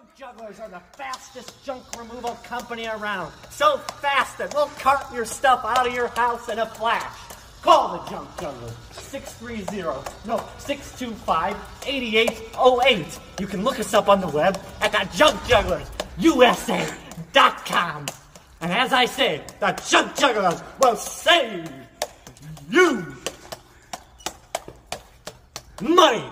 Junk Jugglers are the fastest junk removal company around. So fast that we'll cart your stuff out of your house in a flash. Call the Junk Juggler, 630, no, 625-8808. You can look us up on the web at the Junk And as I say, the Junk Jugglers will save you money.